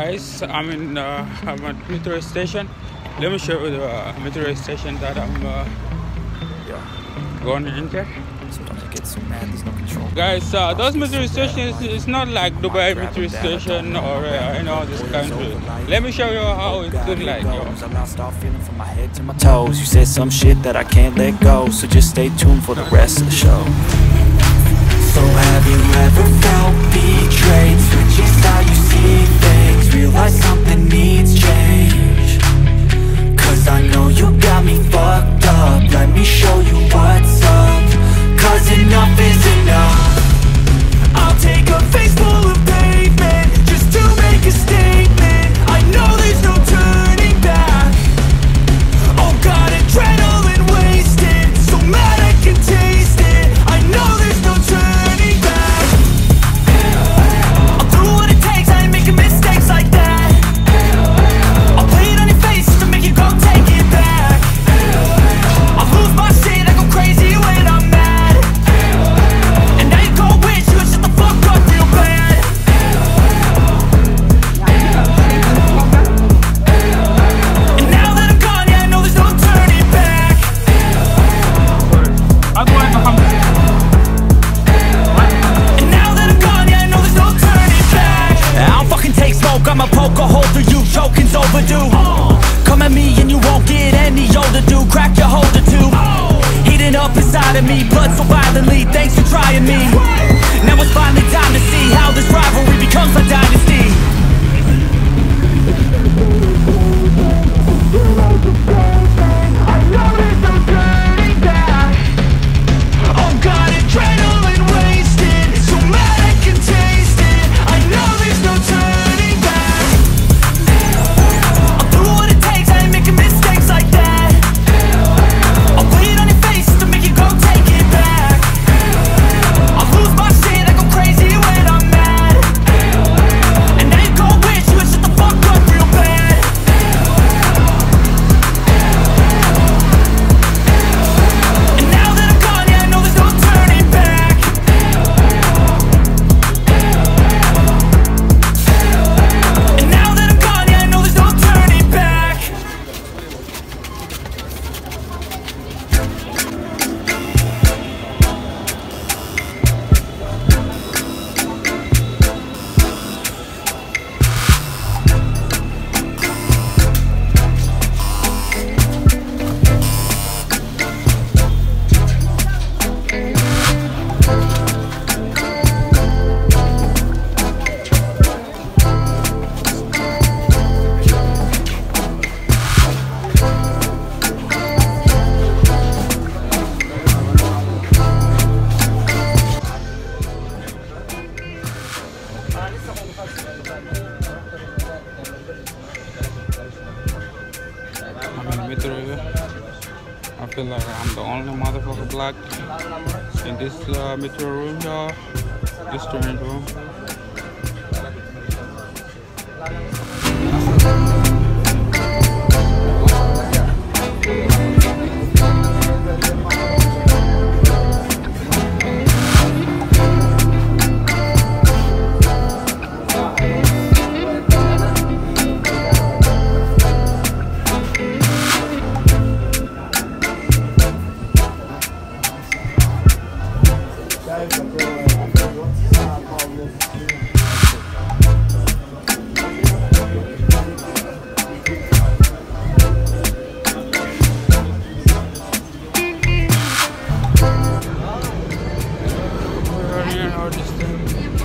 Guys, I'm in uh, I'm at metro station. Let me show you the uh, metro station that I'm uh, Yeah, going into. sometimes I get so mad, there's no control. Guys, uh, those metro stations it's not like Dubai metro station or uh, you know this country. Let me show you how it look like. Yo. I lost all feeling from my head to my toes. You said some shit that I can't let go, so just stay tuned for the rest of the show. So have you ever felt betrayed? Switches how you see realize something needs change. Cause I know overdue. Come at me and you won't get any older, dude. Crack your holder too. Heating up inside of me, blood so violently. Thanks for trying me. Now it's finally time to I'm in metro here. I feel like I'm the only motherfucker black in this uh, metro room, y'all. This strange room. earlier noticed him.